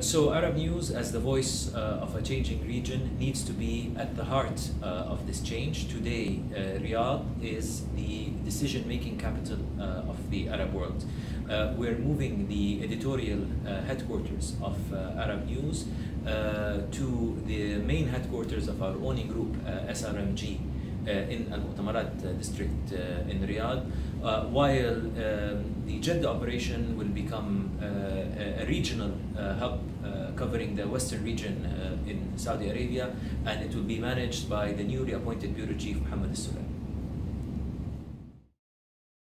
so Arab News, as the voice uh, of a changing region, needs to be at the heart uh, of this change. Today, uh, Riyadh is the decision-making capital uh, of the Arab world. Uh, we're moving the editorial uh, headquarters of Arab News to the main headquarters of our owning group, SRMG, uh, in Al Mu'tamarat uh, district uh, in Riyadh, while um, the Jeddah operation will become regional uh, hub uh, covering the western region uh, in Saudi Arabia, and it will be managed by the newly appointed bureau chief Mohammed Al